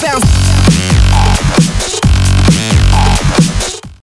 bounce.